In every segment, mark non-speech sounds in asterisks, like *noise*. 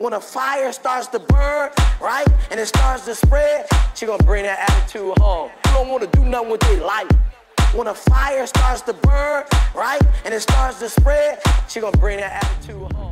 When a fire starts to burn, right, and it starts to spread, she gonna bring that attitude home. You don't wanna do nothing with their life. When a fire starts to burn, right, and it starts to spread, she gonna bring that attitude home.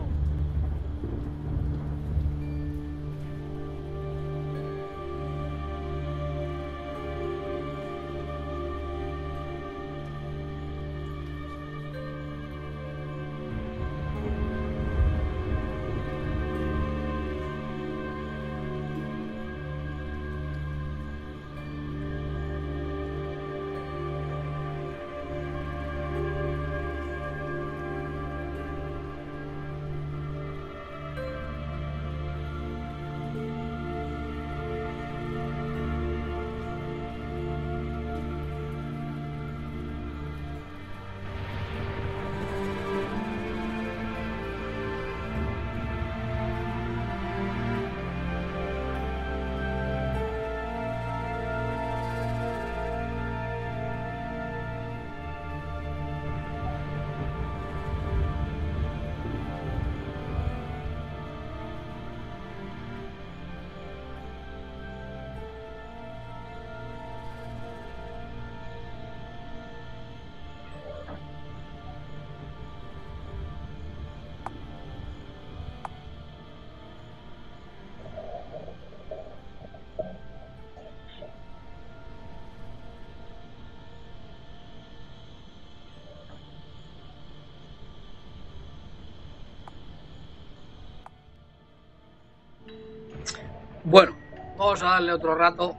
Vamos a darle otro rato.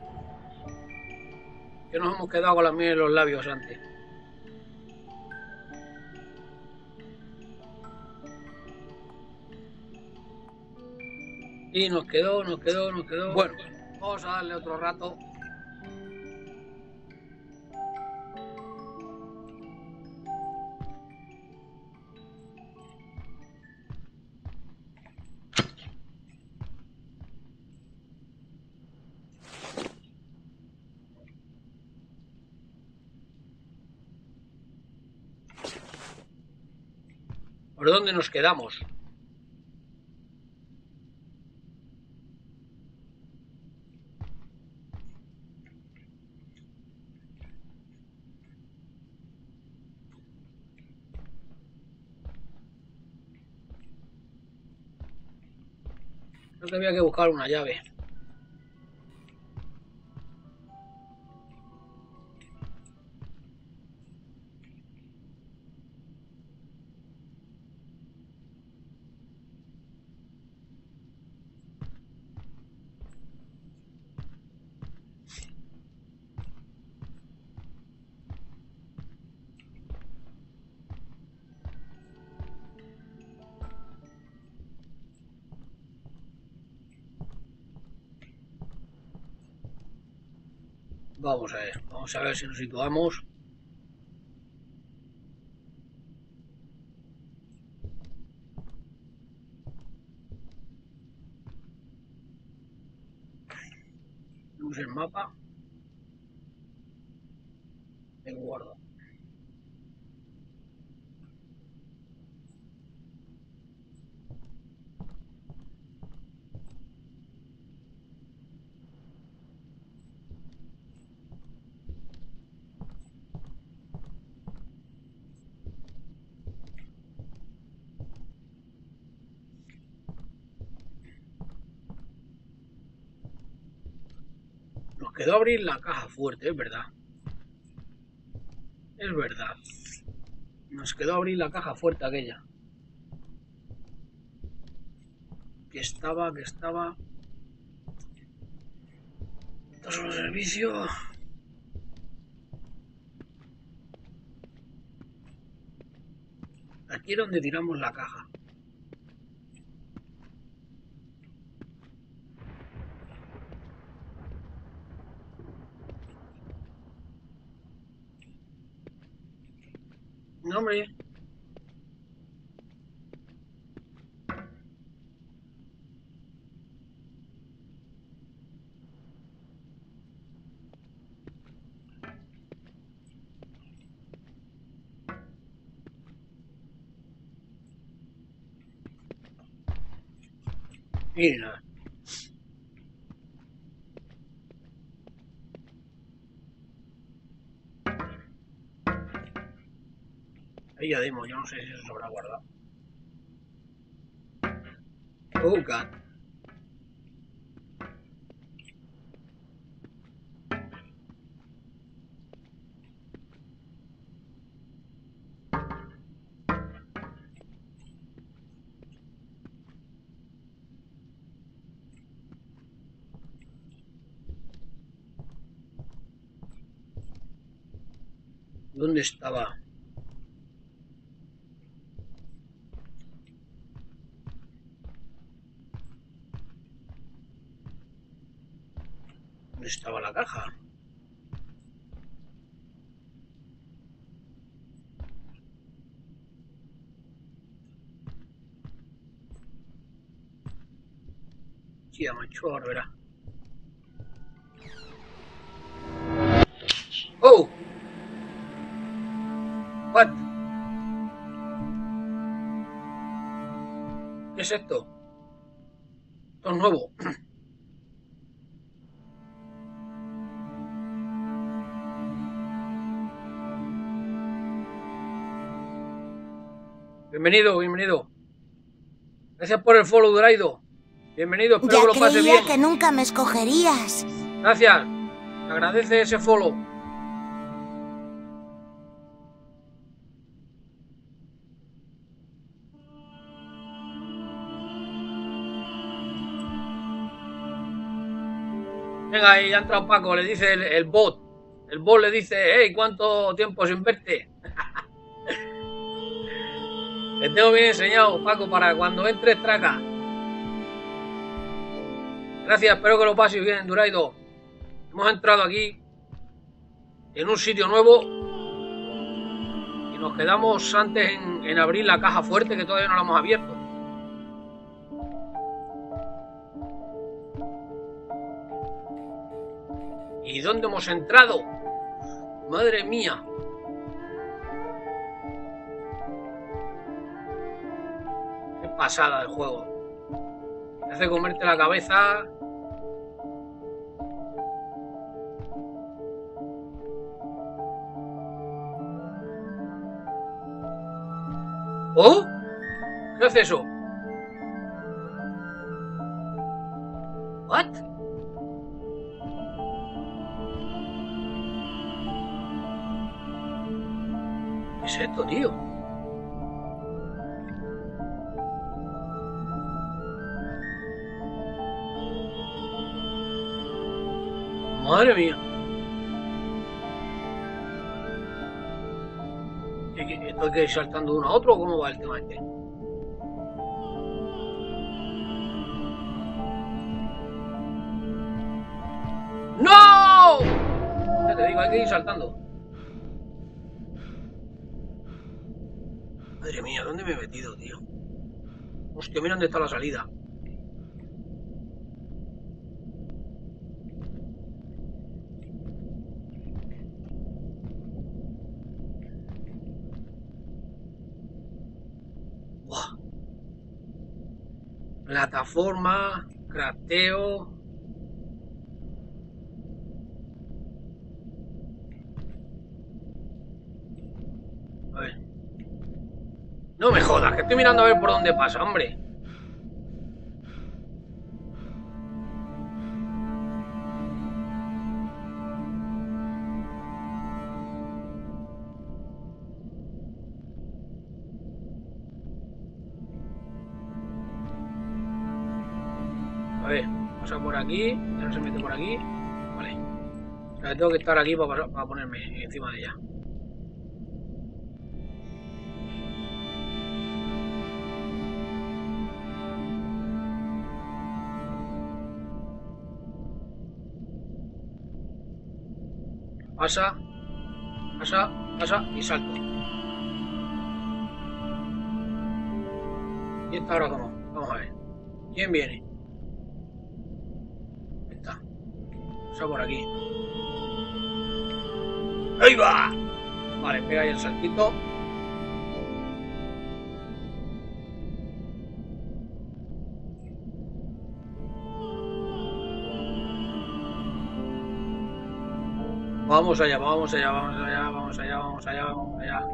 Que nos hemos quedado con la miel en los labios antes. Y nos quedó, nos quedó, nos quedó. Bueno, vamos a darle otro rato. ¿Por dónde nos quedamos? Creo que había que buscar una llave. Vamos a ver, vamos a ver si nos situamos. Vemos el mapa. El guardo. Nos quedó abrir la caja fuerte, es verdad. Es verdad. Nos quedó abrir la caja fuerte aquella. Que estaba, que estaba. Estos son los servicios. Aquí es donde tiramos la caja. Ahí ya dimos, yo no sé si se habrá guardado. Oh, God. ¿Dónde estaba? ¿Dónde estaba la caja? Tía, macho, ahora. What? ¿Qué es esto? Esto es nuevo. *clears throat* Bienvenido, bienvenido. Gracias por el follow, Draido. Bienvenido, espero Ya que lo pase creía bien. que nunca me escogerías. Gracias. Agradece ese follow. Ahí ya ha entrado Paco, le dice el, bot. El bot le dice, hey, ¿cuánto tiempo sin verte? *laughs* Le tengo bien enseñado, Paco, para cuando entres traca. Gracias, espero que lo pases bien, Duraido. Hemos entrado aquí en un sitio nuevo y nos quedamos antes en abrir la caja fuerte que todavía no la hemos abierto. ¿Y dónde hemos entrado? Madre mía. Qué pasada del juego. Te hace comerte la cabeza. ¿Oh? ¿Qué hace eso? ¿What? Esto, tío? Madre mía. ¿Qué- qué- ¿Esto hay que saltando uno a otro o cómo va el tema este? ¡No! Ya te digo, hay que ir saltando. Madre mía, ¿dónde me he metido, tío? Hostia, mira dónde está la salida. Plataforma, crafteo. A ver. No me jodas, que estoy mirando a ver por dónde pasa, hombre. A ver, pasa por aquí, ya no se mete por aquí. Vale. O tengo que estar aquí para ponerme encima de ella. Pasa, pasa, pasa y salto. ¿Y esta ahora cómo? Vamos a ver. ¿Quién viene? Está. Pasa por aquí. ¡Ahí va! Vale, pega ahí el saltito. Vamos allá, vamos allá, vamos allá, vamos allá, vamos allá, vamos allá.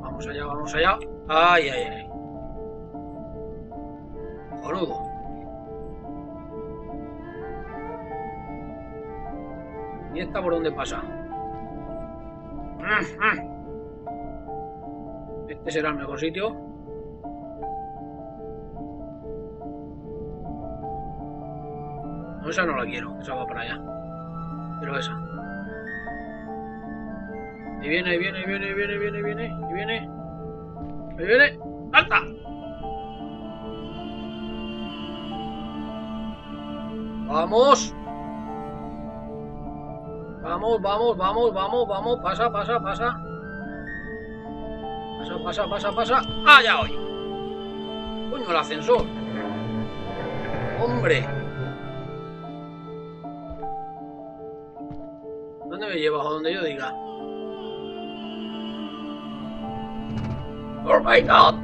Vamos allá, vamos allá. Ay, ay, ay. Boludo. ¿Y esta por dónde pasa? Este será el mejor sitio. No, esa no la quiero, esa va para allá. Pero esa. Y viene, ahí viene, ahí viene, ahí viene, ahí viene, ahí viene, ahí viene. Ahí viene. ¡Alta! ¡Vamos! Vamos, vamos, vamos, vamos, vamos. Pasa, pasa, pasa. Pasa, pasa, pasa, pasa. ¡Ah, ya hoy! Coño, el ascensor. ¡Hombre! ¿Dónde me llevas? A donde yo diga. ¡Oh my god!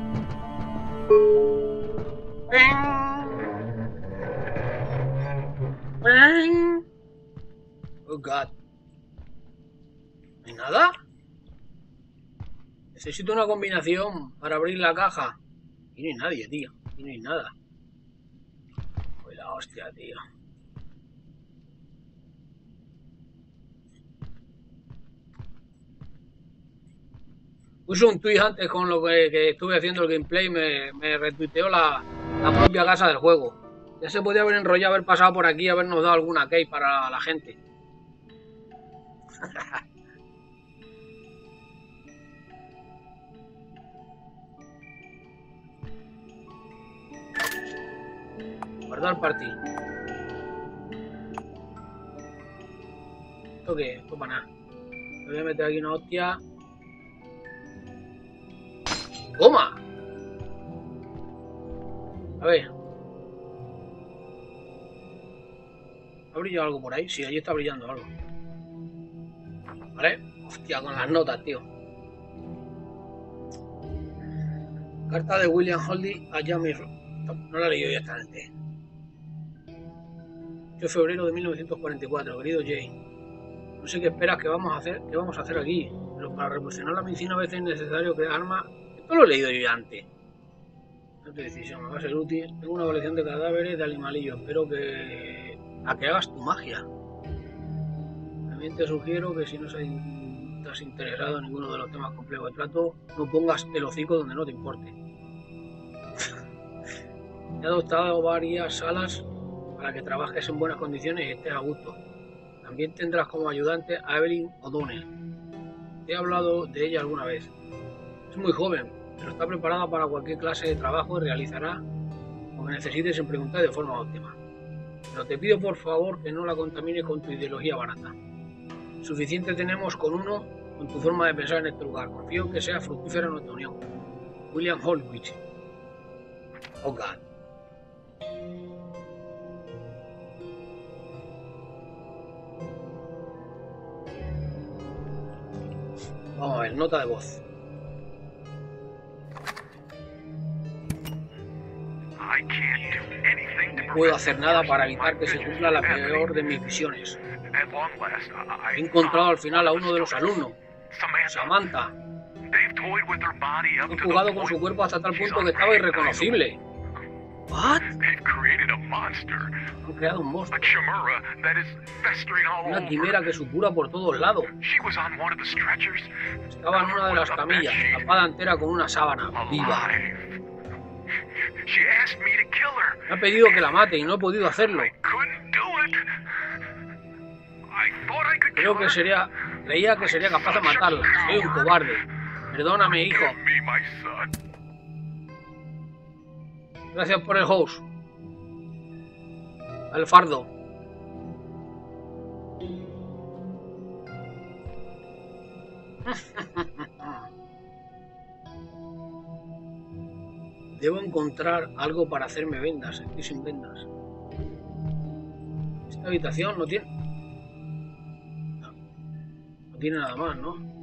¡Oh god! ¿No hay nada? Necesito una combinación para abrir la caja. Aquí no hay nadie, tío. Aquí no hay nada. Pues la hostia, tío. Puse un tweet antes con lo que, estuve haciendo el gameplay, me, me retuiteó la, propia casa del juego. Ya se podía haber enrollado, haber pasado por aquí, habernos dado alguna key para la gente. *laughs* Guardar partido. ¿Esto qué? Esto para nada. Me voy a meter aquí una hostia. ¡Toma! A ver. ¿Ha brillado algo por ahí? Sí, ahí está brillando algo. ¿Vale? Hostia, con las notas, tío. Carta de William Holdy a Jamie No, la he leído directamente. 8 de febrero de 1944, querido Jay. No sé qué esperas que vamos a hacer, qué vamos a hacer aquí, pero para revolucionar la medicina a veces es necesario crear armas. Esto lo he leído yo antes. No te decisión, va a ser útil. Tengo una colección de cadáveres de animalillos. Espero que. a que hagas tu magia. También te sugiero que si no estás interesado en ninguno de los temas complejos de trato, no pongas el hocico donde no te importe. *laughs* He adoptado varias salas para que trabajes en buenas condiciones y estés a gusto. También tendrás como ayudante a Evelyn O'Donnell. Te he hablado de ella alguna vez. Es muy joven, pero está preparada para cualquier clase de trabajo y realizará lo que necesites sin preguntar de forma óptima. Pero te pido por favor que no la contamines con tu ideología barata. Suficiente tenemos con uno con tu forma de pensar en este lugar. Confío en que sea fructífera nuestra unión. William Holwich. Oh God. Vamos a ver, nota de voz. No puedo hacer nada para evitar que se cumpla la peor de mis visiones. He encontrado al final a uno de los alumnos, Samantha. To jugado con su cuerpo hasta tal punto que estaba irreconocible. ¿What? Han creado un monstruo, una quimera que supura por todos lados. She was on one of the stretchers, Estaba en una de las camillas, tapada entera con una sábana, viva. Me ha pedido que la mate y no he podido hacerlo. Creo que sería, creía que sería capaz de matarla. Soy un cobarde. Perdóname, hijo. Gracias por el host. Al fardo. *laughs* Debo encontrar algo para hacerme vendas. Estoy sin vendas. Esta habitación no tiene... No, no tiene nada más, ¿no?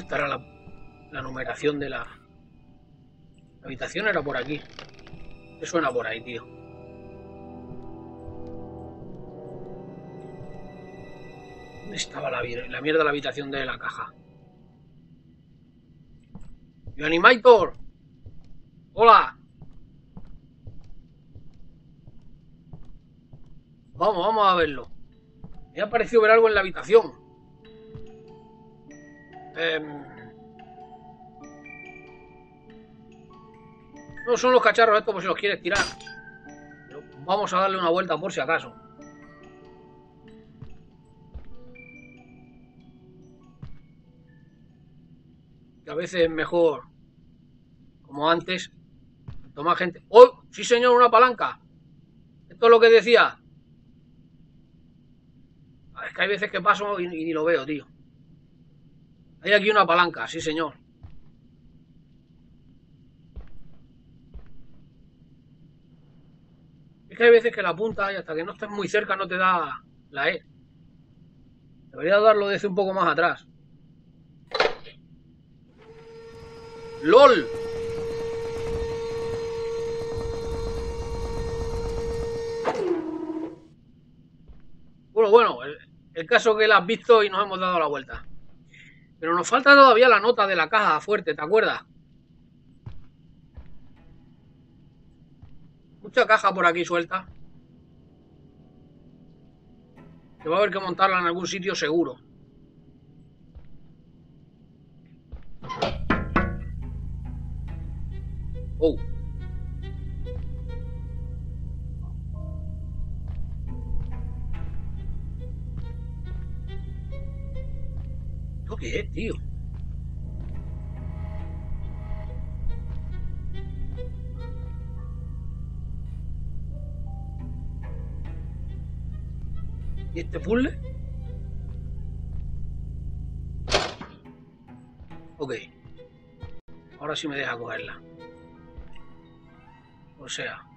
Estará la, numeración de la... La habitación era por aquí. ¿Qué suena por ahí, tío? ¿Dónde estaba la mierda de la habitación de la caja? ¡Yo Animator! ¡Hola! Vamos, vamos a verlo. Me ha parecido ver algo en la habitación. Em, No son los cacharros estos por si los quieres tirar. Pero vamos a darle una vuelta por si acaso. Que a veces es mejor, como antes, tomar gente. ¡Oh! Sí, señor, una palanca. Esto es lo que decía. Es que hay veces que paso y ni lo veo, tío. Hay aquí una palanca, sí, señor. Es que hay veces que la punta y hasta que no estés muy cerca no te da la E. Debería darlo desde un poco más atrás. ¡LOL! Bueno, bueno, el, caso que la has visto y nos hemos dado la vuelta. Pero nos falta todavía la nota de la caja fuerte, ¿te acuerdas? Mucha caja por aquí suelta. Que va a haber que montarla en algún sitio seguro. Tío? ¿Y este puzzle? Ok. Ahora sí me deja cogerla. O sea.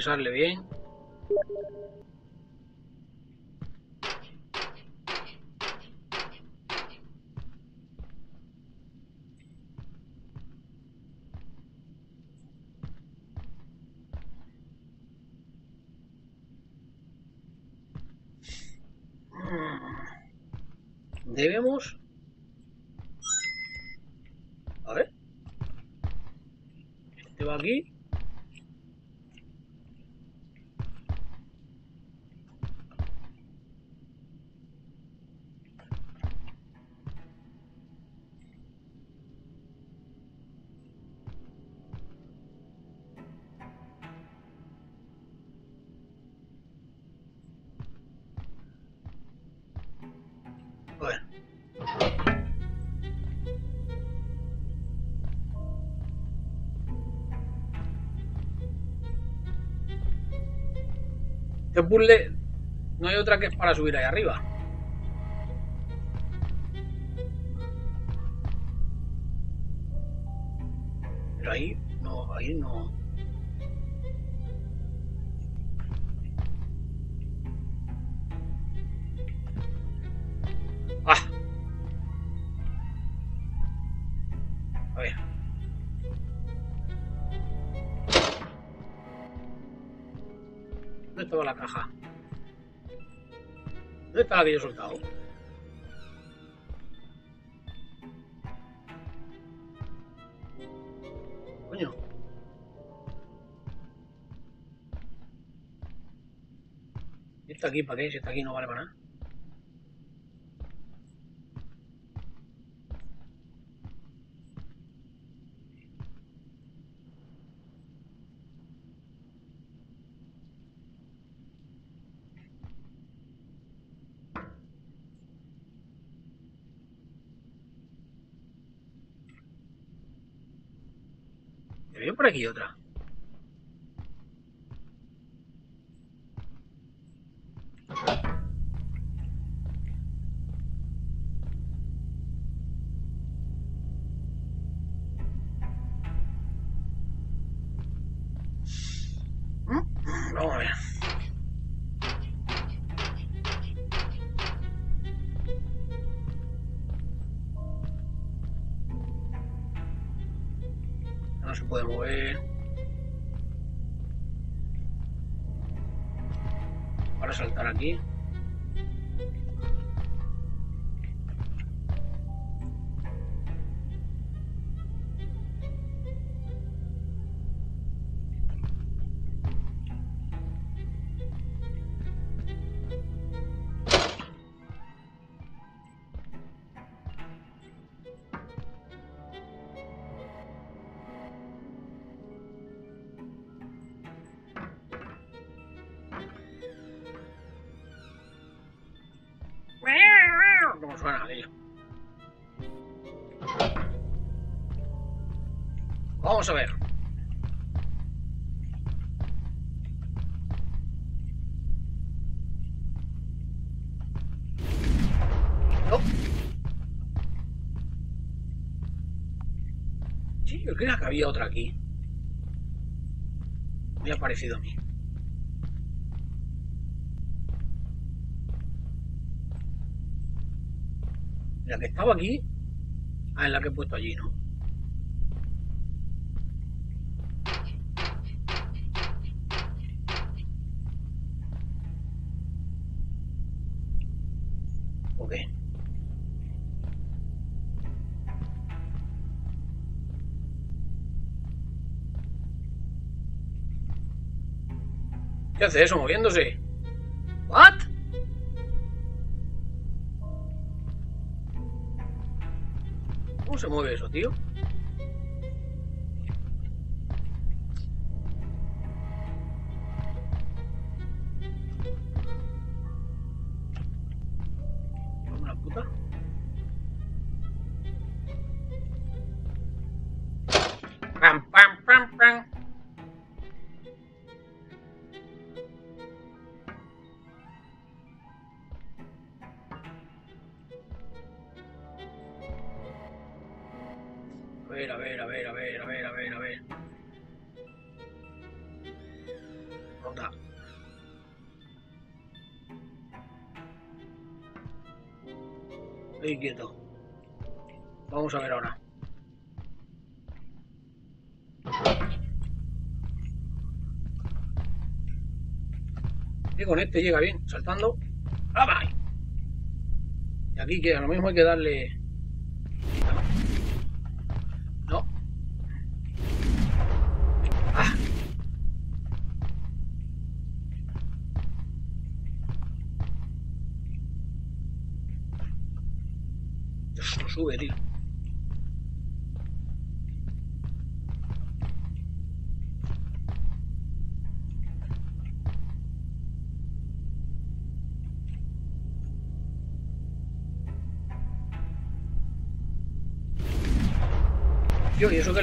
Revisarle bien. Este puzzle no hay otra que es para subir ahí arriba. Pero ahí no, ahí no. La que yo he soltado? Coño. ¿Y está aquí para qué? Si está aquí no vale para nada. Por aquí otra. Para saltar aquí. Vamos a ver. No. Sí, yo creía que había otra aquí. Me ha parecido a mí. La que estaba aquí. Ah, es la que he puesto allí, ¿no? ¿Qué hace eso moviéndose? ¿What? ¿Cómo se mueve eso, tío? Pam, pam, pam, pam. Con este llega bien, saltando. ¡Ah! Y aquí que a lo mismo hay que darle.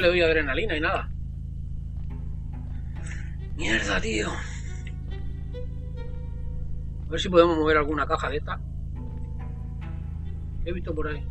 Le doy adrenalina y nada. Mierda, tío. A ver si podemos mover alguna caja de esta. ¿Qué he visto por ahí?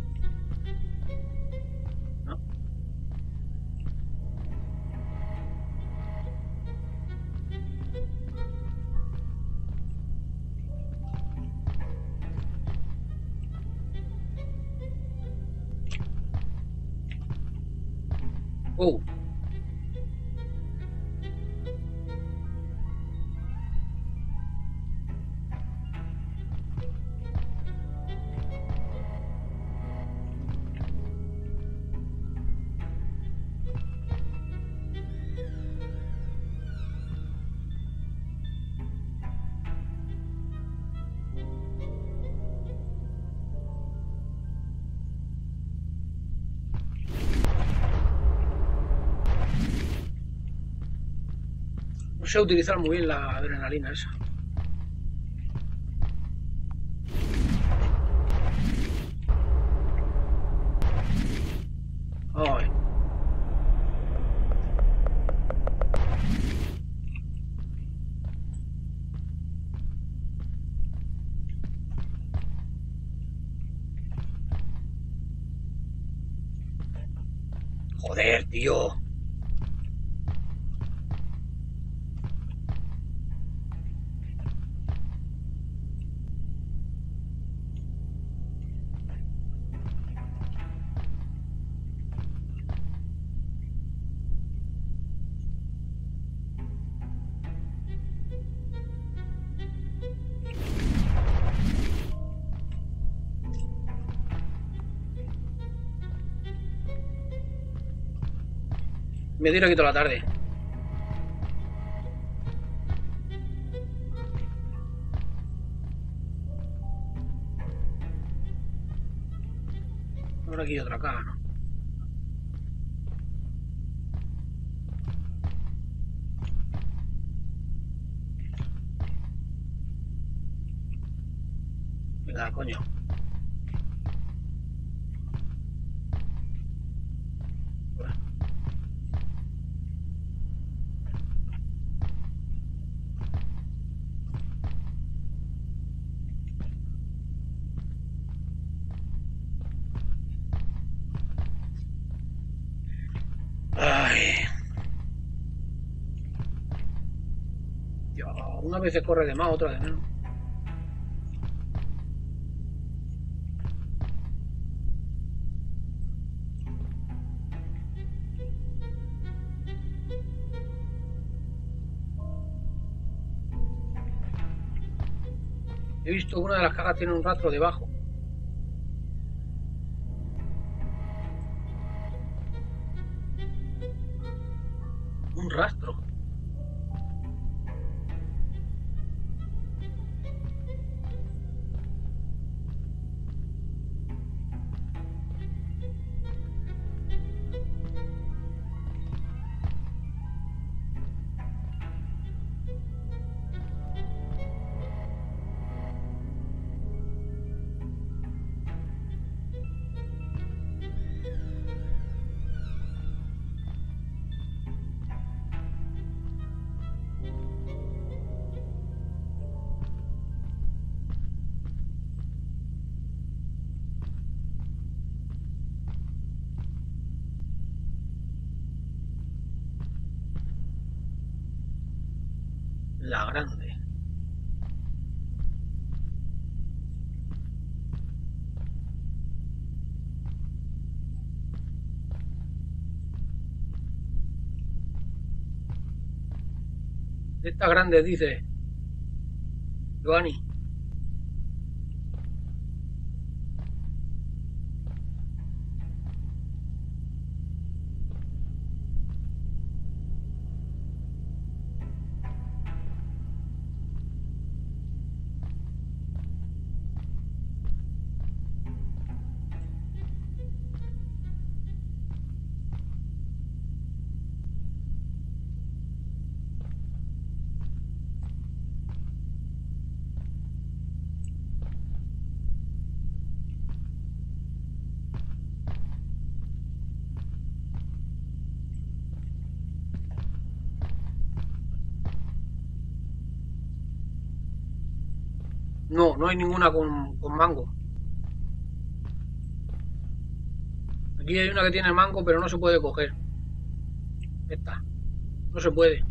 Sé utilizar muy bien la adrenalina esa. Me tiro aquí toda la tarde. Ahora aquí otra caja, ¿no? Venga, coño. Ay. Dios, vez se corre de más, otra de menos. He visto que una de las cajas tiene un rastro debajo. Esta grande dice. Giovanni. No, hay ninguna con, con mango. Aquí hay una que tiene mango, pero no se puede coger. Esta. No se puede.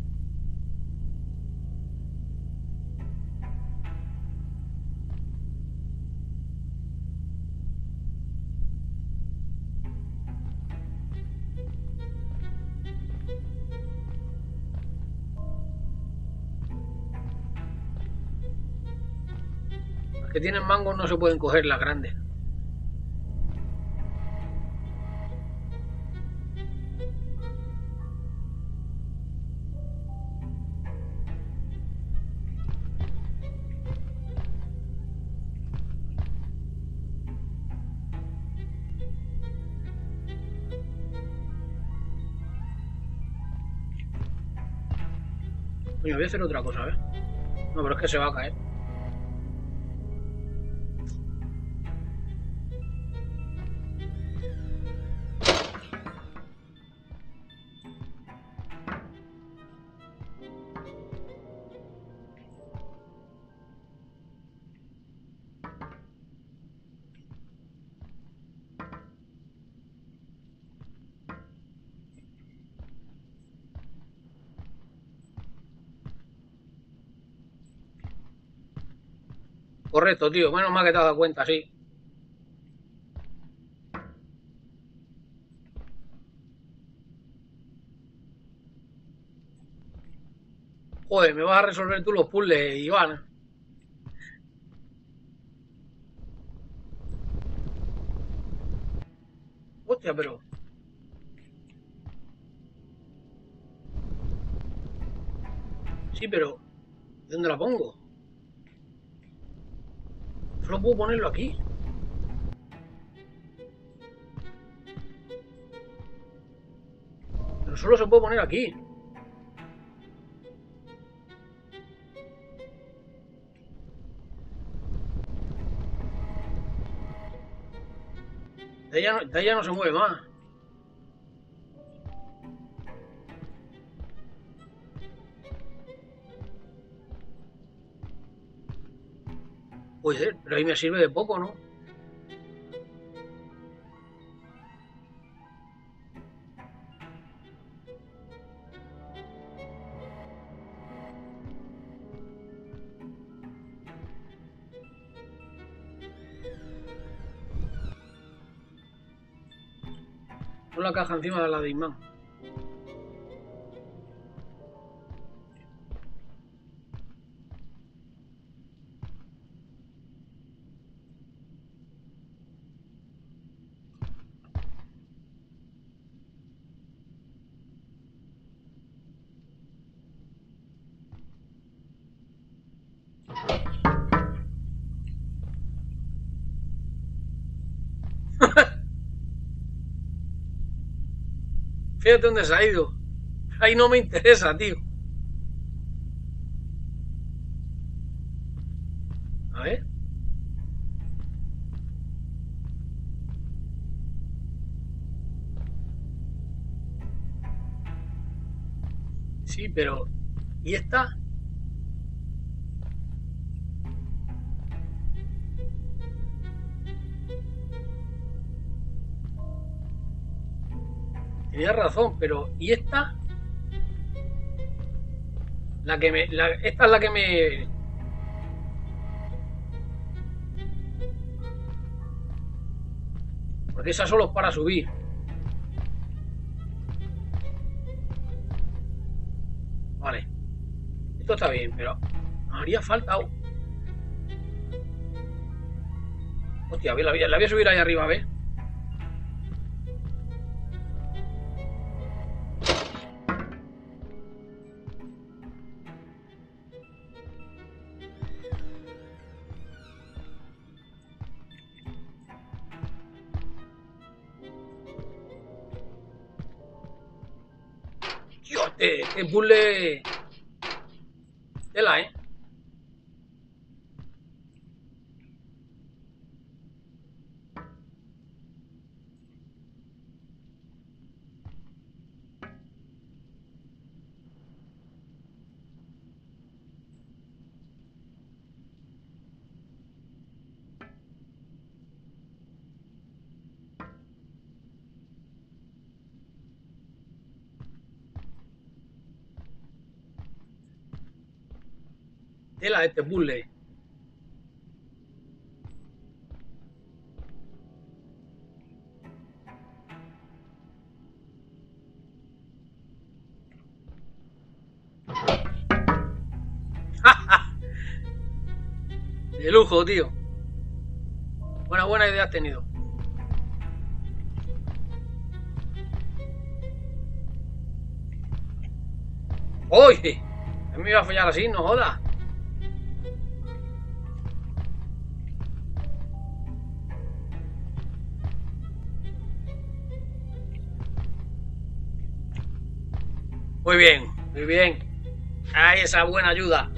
Tienen mango no se pueden coger las grandes. Voy a hacer otra cosa, ¿ves? No, pero es que se va a caer. correcto, tío. Menos mal que te has dado cuenta, sí. Joder, me vas a resolver tú los puzzles, Iván. Hostia, pero... Sí, pero... ¿Dónde la pongo? Solo puedo ponerlo aquí. Pero solo se puede poner aquí. De ella, no, de ella no se mueve más. Puede ser, pero ahí me sirve de poco, ¿no? Pon la caja encima de la de imán. Fíjate dónde se ha ido. Ahí no me interesa, tío. A ver. Sí, pero... ¿Y esta? Tenía razón, pero ¿y esta? La que me. Esta es la que me. Porque esa solo es para subir. Vale. Esto está bien, pero. Haría falta. Hostia, la voy a, subir ahí arriba, a este, Tela este puzzle. De lujo, tío. Buena, buena idea has tenido. ¡Oye! Me iba a fallar así, no jodas. Muy bien, muy bien. Ahí esa buena ayuda.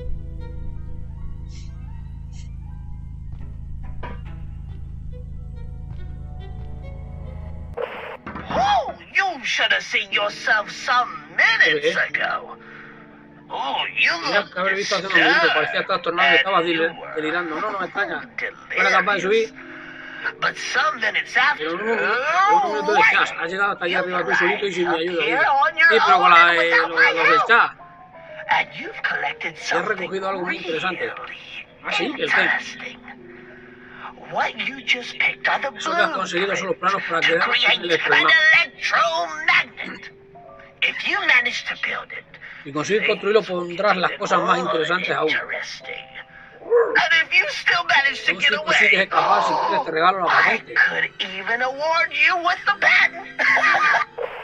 Oh, you should have seen yourself some minutes ago. Oh, you look que haber visto hace unos minutos, parecía trastornado y estabas dile- delirando. No, no capaz de subir, But some minutes after, pero momento, en un momento de chas. Has llegado hasta allá arriba tú solito y sin mi ayuda. Sí, pero con la and de los, los recogido algo muy interesante. Ah, sí, el tape. interesting. What you just picked are the Eso que has conseguido son los planos para crear el electromagnet. Si consigues construirlo pondrás las cosas más interesantes aún. And if you still manage to pues get pues away, oh, *gasps* I could even award you with the patent. *laughs*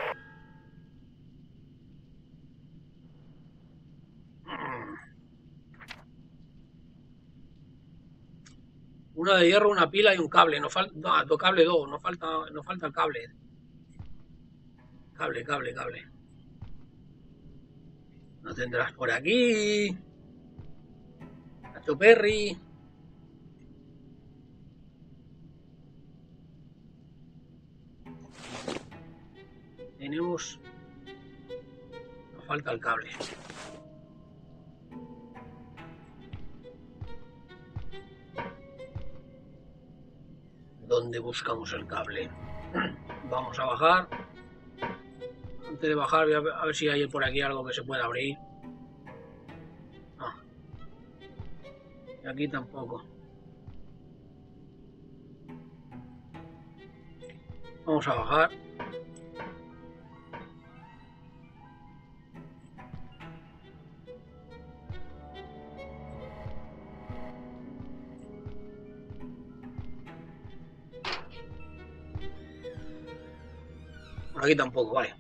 Una de hierro, una pila y un cable. Nos falta, no, do cable dos. Nos falta, nos falta el cable. Cable, cable, cable. No tendrás por aquí. Nacho Perry. Tenemos. Nos falta el cable. ¿Dónde buscamos el cable? *clears throat* Vamos a bajar. Antes de bajar voy a ver si hay por aquí algo que se pueda abrir. Aquí tampoco. Vamos a bajar. Aquí tampoco, vale.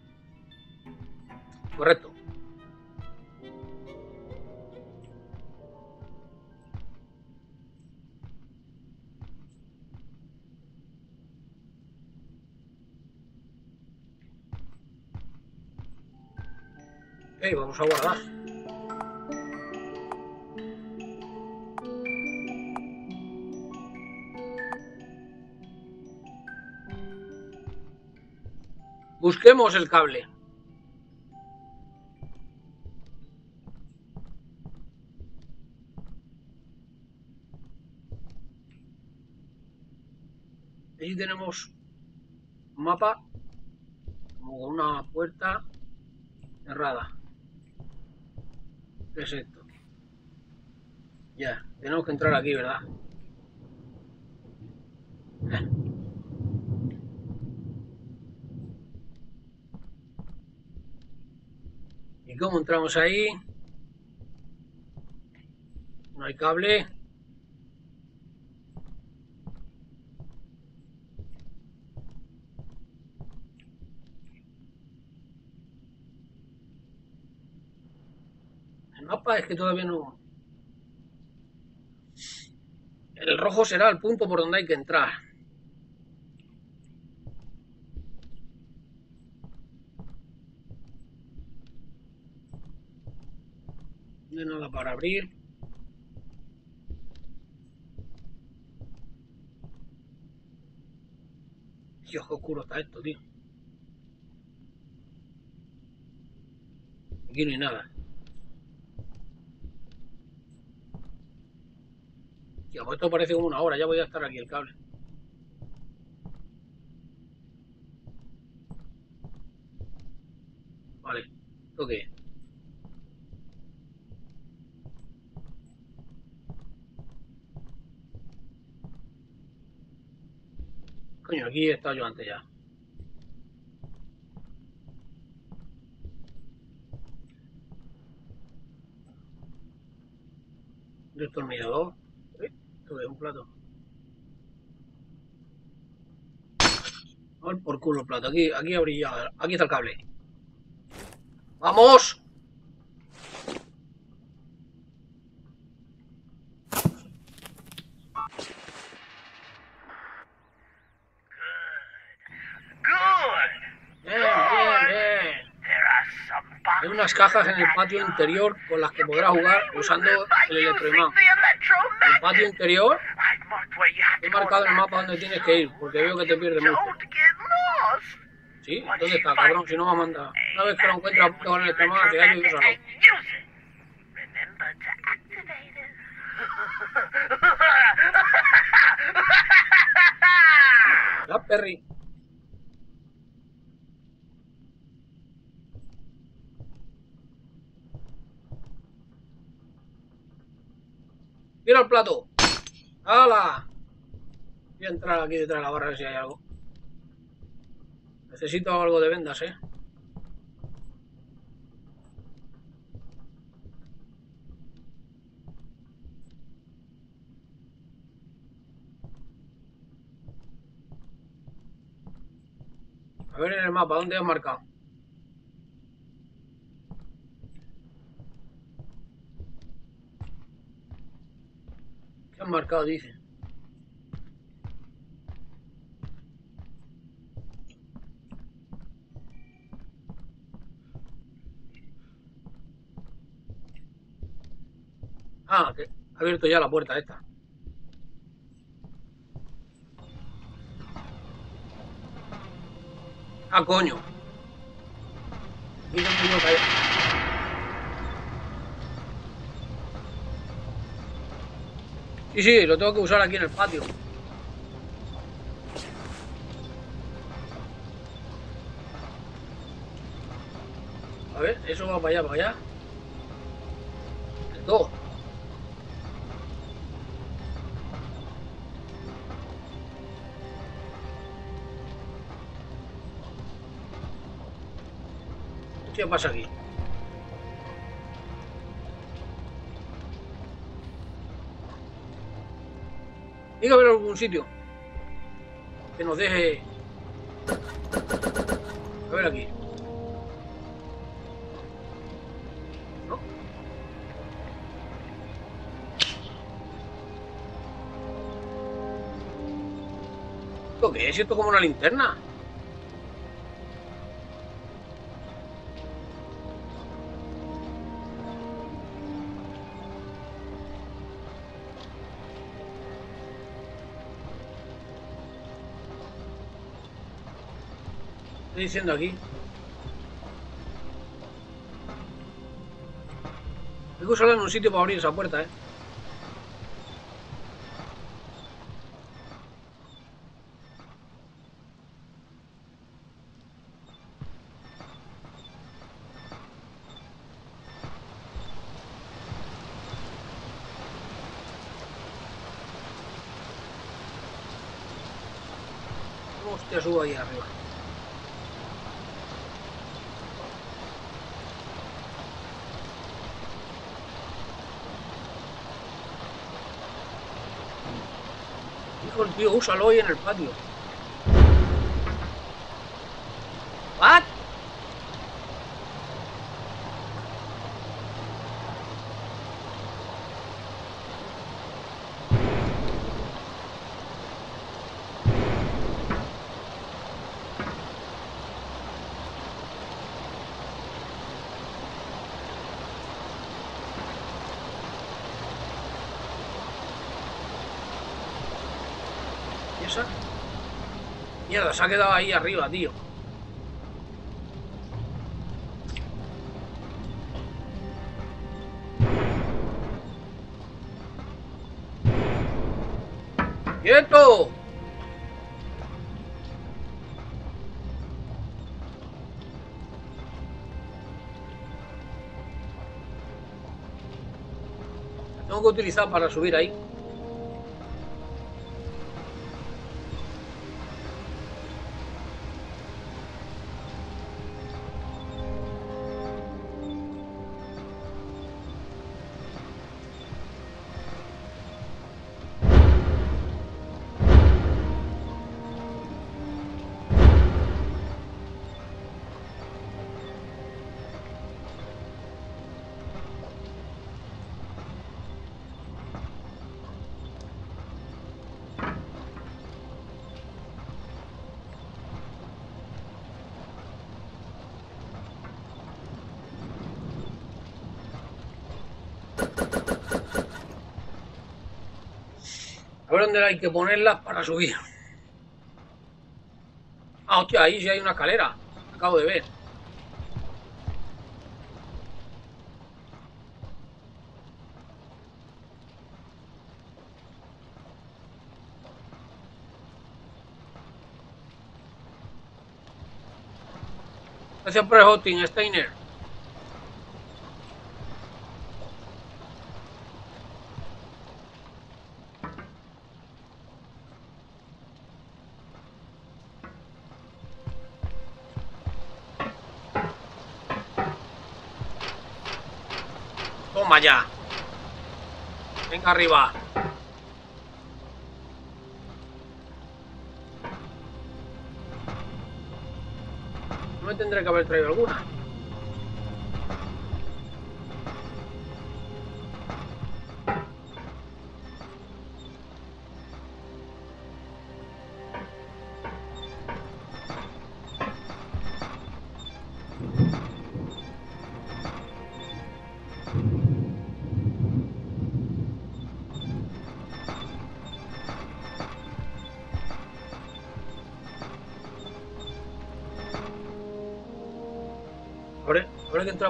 Correcto. Vamos a guardar. Busquemos el cable. Allí tenemos un mapa con una puerta cerrada. ¿Qué es esto? Ya, tenemos que entrar aquí, ¿verdad? ¿Y cómo entramos ahí? No hay cable. Es que todavía no... El rojo será el punto por donde hay que entrar. No hay nada para abrir. Dios, oscuro está esto, tío. Aquí no hay nada. Tío, pues esto parece como una hora, ya voy a estar aquí el cable. Vale, ¿esto qué? Coño, aquí he estado yo antes ya. Destornillador. ¿Eh? Esto es un plato. Al por culo el plato. Aquí, aquí ya. Aquí está el cable. ¡Vamos! Hay unas cajas en el patio interior con las que podrás jugar usando el electroimán. Patio interior he marcado en el mapa donde tienes que ir, porque veo que te pierdes mucho. ¿Sí? ¿Dónde está, cabrón? Si no me has mandado. Una vez que lo encuentras, apunta con el allá y úsalo. And use it. Remember to activate it. Ya, Perry. ¡Mira el plato! ¡Hala! Voy a entrar aquí detrás de la barra a si hay algo. Necesito algo de vendas, ¿eh? A ver en el mapa, ¿dónde has marcado? que han marcado, dicen. Ah, que ha abierto ya la puerta esta. Ah, coño. Mira, mira, Sí, sí, lo tengo que usar aquí en el patio. A ver, eso va para allá, para allá. Dos. ¿Qué pasa aquí? Tiene que haber algún sitio que nos deje. A ver aquí. ¿No? ¿Esto qué es? ¿Esto como una linterna? Diciendo aquí? Hay que usarla en un sitio para abrir esa puerta, ¿eh? Hostia, subo ahí arriba. Hijo, el tío, úsalo hoy en el patio. ¿What? ¿Y esa? Mierda, se ha quedado ahí arriba, tío. ¡Quieto! Tengo que utilizar para subir ahí. Hay que ponerlas para subir. Ah, hostia, ahí sí hay una escalera. Acabo de ver. Gracias por el hosting, Steiner. Toma ya. Venga arriba. No me tendré que haber traído alguna.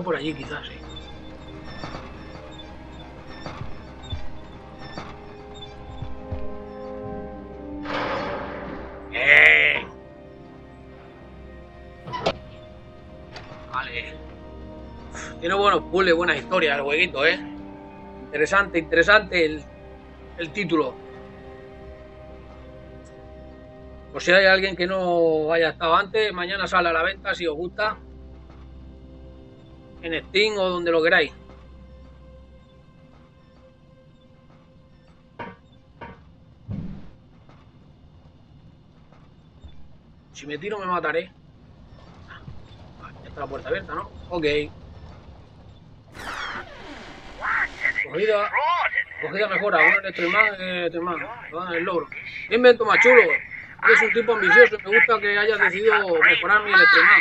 Por allí quizás, sí. Bien. Vale. Tiene buenos puzzles, buenas historias el jueguito, ¿eh? Interesante, interesante el, el título. Por si hay alguien que no haya estado antes, mañana sale a la venta si os gusta. En Steam o donde lo queráis. Si me tiro me mataré. Ah, ya está la puerta abierta, ¿no? Ok. Cogida, cogida mejora, un electroimán, eh, electroimán, me dan el logro. ¿Qué invento más chulo? Eres un tipo ambicioso me gusta que hayas decidido mejorar mi electroimán.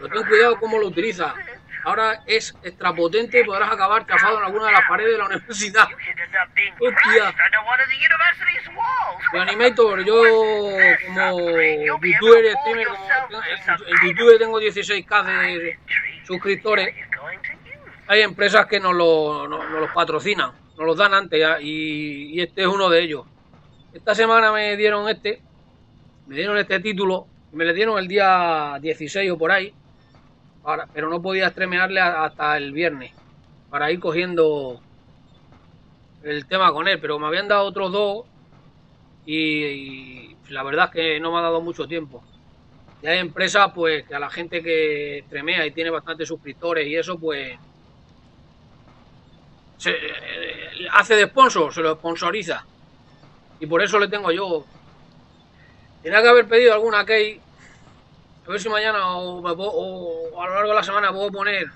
Pero ten cuidado cómo lo utilizas. Ahora es extrapotente y podrás acabar chafado en alguna de las paredes de la universidad. Hostia. De Animator, yo como youtuber, streamer, en YouTube tengo 16k de suscriptores. Hay empresas que nos, lo- nos- los patrocinan, nos los dan antes ya, y, y este es uno de ellos. Esta semana me dieron este, me dieron este título, me le dieron el día 16 o por ahí, pero no podía estremearle hasta el viernes para ir cogiendo el tema con él, pero me habían dado otros dos y, la verdad es que no me ha dado mucho tiempo. Y hay empresas pues que a la gente que tremea y tiene bastantes suscriptores y eso pues eh, hace de sponsor, se lo sponsoriza. Y por eso le tengo yo. Tenía que haber pedido alguna key. A ver si mañana o, a lo largo de la semana puedo poner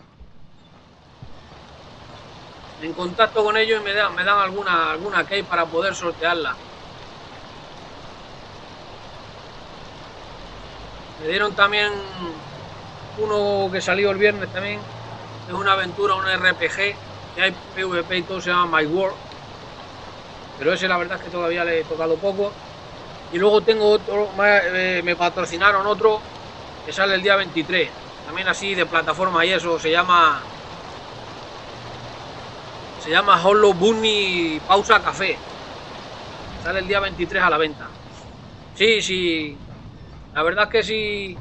en contacto con ellos y me dan, me dan alguna, alguna key para poder sortearla. Me dieron también uno que salió el viernes también. Es una aventura, un RPG. Que hay PvP y todo, se llama My World. Pero ese la verdad es que todavía le he tocado poco. Y luego tengo otro, eh, me patrocinaron otro que sale el día 23. También así de plataforma y eso, se llama... Se llama Hollow Bunny Pausa Café. Sale el día 23 a la venta. Sí, sí. La verdad es que si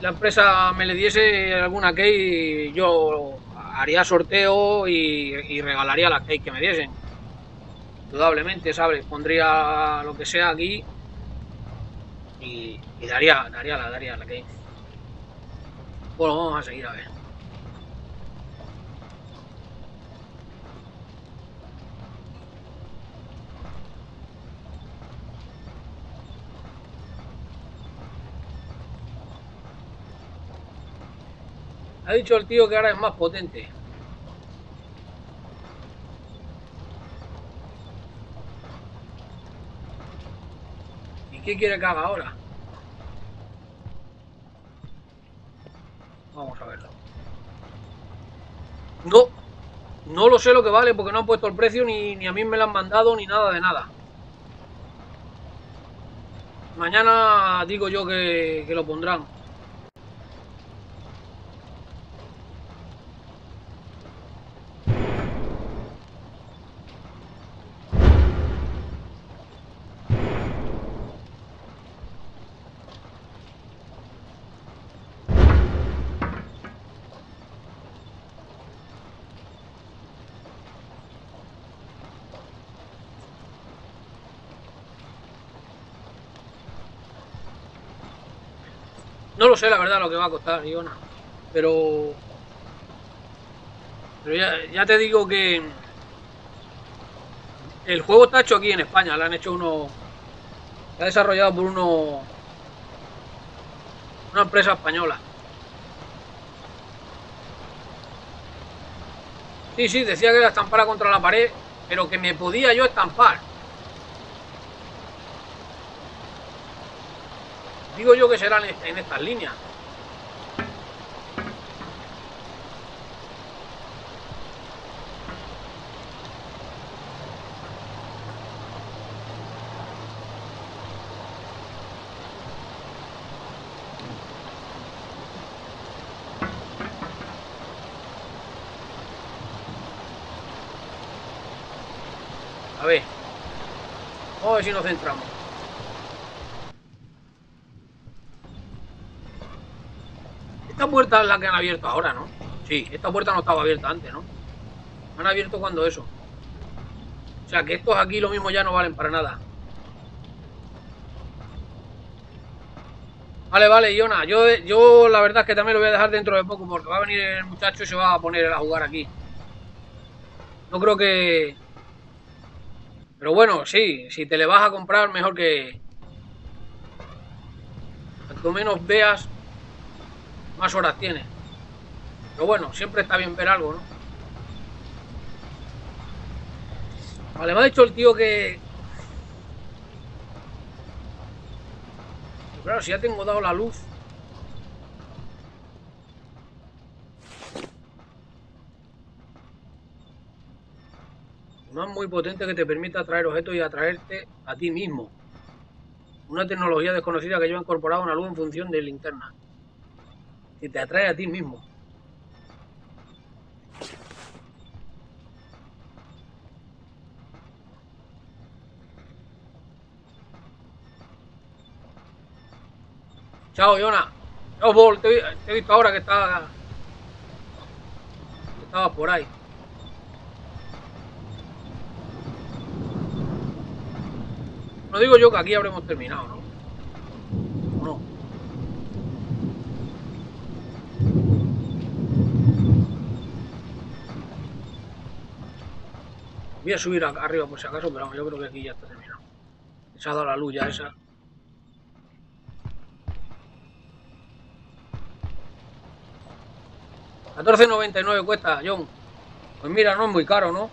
la empresa me le diese alguna key, yo haría sorteo y, regalaría las key que me diesen. Indudablemente, ¿sabes? Pondría lo que sea aquí y, y daría, daría la, daría la key. Bueno, vamos a seguir a ver. Ha dicho el tío que ahora es más potente. ¿Y qué quiere que haga ahora? Vamos a verlo. No, no lo sé lo que vale porque no han puesto el precio ni, ni a mí me lo han mandado ni nada de nada. Mañana digo yo que, que lo pondrán. No lo sé la verdad lo que va a costar, Iona. Pero. Pero ya, ya te digo que. El juego está hecho aquí en España. Lo han hecho uno. Está desarrollado por uno. Una empresa española. Sí, sí, decía que era estampara contra la pared. Pero que me podía yo estampar. Digo yo que serán en estas líneas. A ver, vamos a si nos centramos. Puerta es la que han abierto ahora, ¿no? Sí, esta puerta no estaba abierta antes, ¿no? Han abierto cuando eso. O sea que estos aquí lo mismo ya no valen para nada. Vale, vale, Iona. Yo, yo la verdad es que también lo voy a dejar dentro de poco porque va a venir el muchacho y se va a poner a jugar aquí. No creo que... Pero bueno, sí, si te le vas a comprar, mejor que... Cuanto menos veas, más horas tiene. Pero bueno, siempre está bien ver algo, ¿no? Vale, me ha dicho el tío que... Claro, si ya tengo dado la luz. Una muy potente que te permite atraer objetos y atraerte a ti mismo. Una tecnología desconocida que lleva incorporado una luz en función de linterna. Que te atrae a ti mismo. Chao, Yona. Chao, Bol. Te, he visto ahora que estaba... Que estaba por ahí. No digo yo que aquí habremos terminado, ¿no? ¿O no? Voy a subir arriba por si acaso, pero yo creo que aquí ya está terminado. Se ha dado la luz ya esa. 14.99 cuesta, John. Pues mira, no es muy caro, ¿no?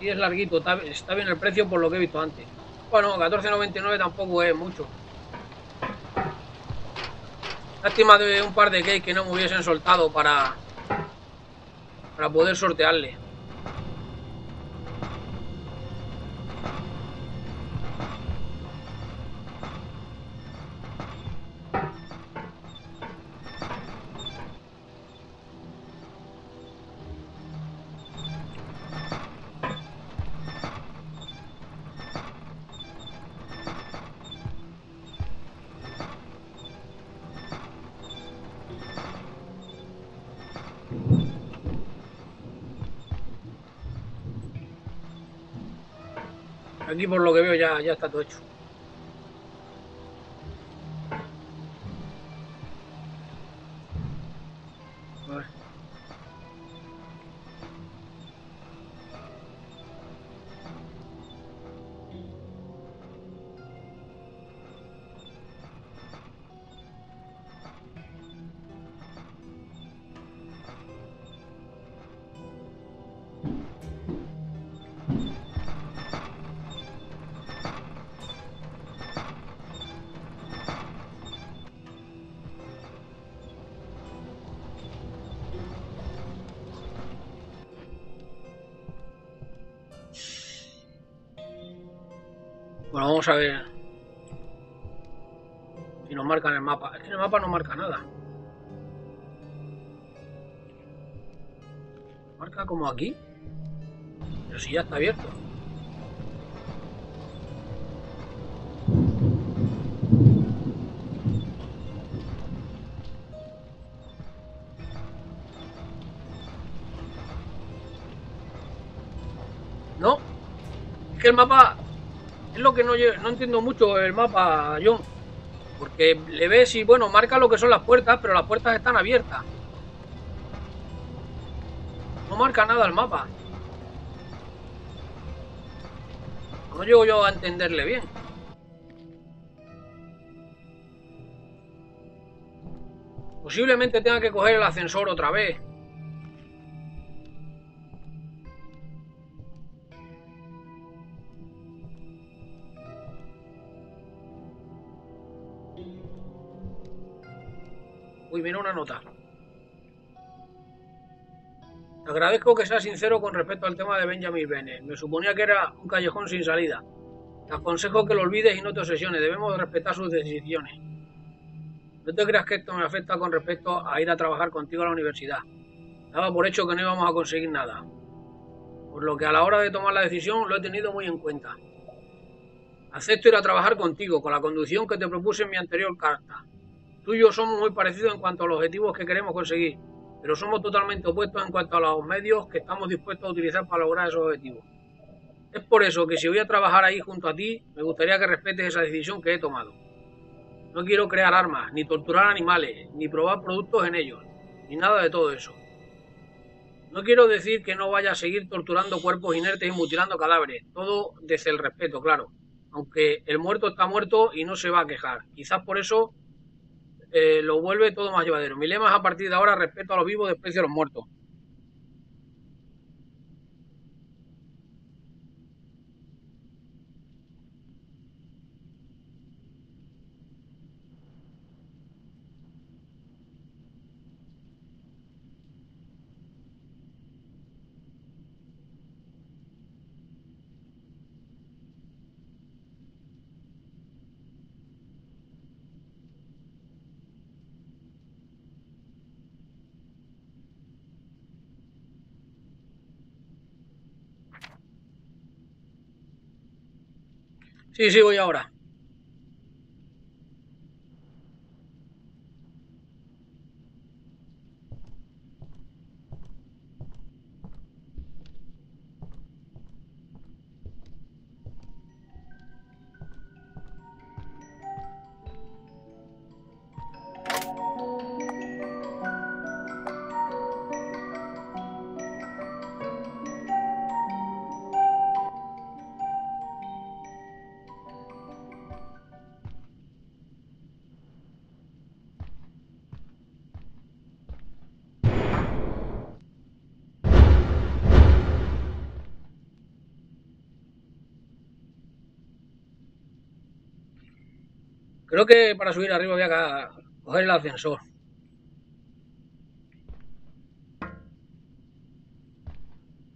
Sí, es larguito, está bien el precio por lo que he visto antes. Bueno, 14.99 tampoco es mucho. Lástima de un par de cakes que no me hubiesen soltado para, para poder sortearle. Que veo ya, ya está todo hecho. Vamos a ver si nos marcan el mapa. Es que el mapa no marca nada. Marca como aquí. Pero si ya está abierto. No. Es que el mapa que no, no entiendo mucho el mapa, John. Porque le ves y, bueno, marca lo que son las puertas, pero las puertas están abiertas. No marca nada el mapa. No llego yo a entenderle bien. Posiblemente tenga que coger el ascensor otra vez. Mira una nota. Te agradezco que seas sincero con respecto al tema de Benjamin Bennett. Me suponía que era un callejón sin salida. Te aconsejo que lo olvides y no te obsesiones. Debemos respetar sus decisiones. No te creas que esto me afecta con respecto a ir a trabajar contigo a la universidad. Daba por hecho que no íbamos a conseguir nada. por lo que a la hora de tomar la decisión lo he tenido muy en cuenta. Acepto ir a trabajar contigo, con la conducción que te propuse en mi anterior carta. Tú y yo somos muy parecidos en cuanto a los objetivos que queremos conseguir, pero somos totalmente opuestos en cuanto a los medios que estamos dispuestos a utilizar para lograr esos objetivos. Es por eso que si voy a trabajar ahí junto a ti, me gustaría que respetes esa decisión que he tomado. No quiero crear armas, ni torturar animales, ni probar productos en ellos, ni nada de todo eso. No quiero decir que no vaya a seguir torturando cuerpos inertes y mutilando cadáveres, todo desde el respeto, claro. Aunque el muerto está muerto y no se va a quejar. Quizás por eso eh, lo vuelve todo más llevadero. Mi lema es a partir de ahora respeto a los vivos, desprecio a los muertos. Sí, sí, voy ahora. Creo que para subir arriba voy a coger el ascensor.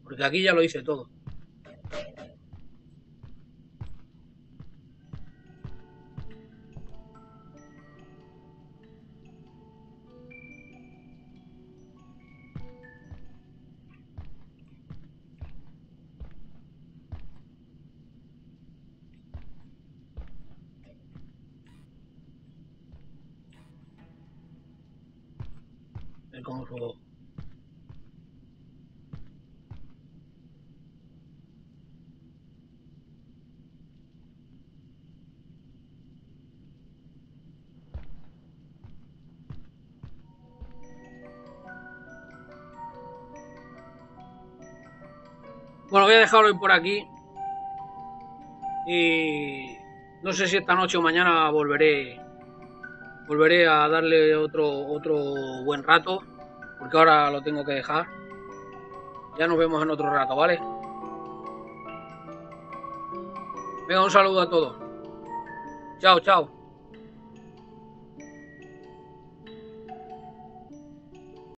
Porque aquí ya lo hice todo. Voy a dejarlo por aquí. Y no sé si esta noche o mañana volveré volveré a darle otro otro buen rato porque ahora lo tengo que dejar. Ya nos vemos en otro rato, ¿vale? Venga, un saludo a todos. Chao, chao.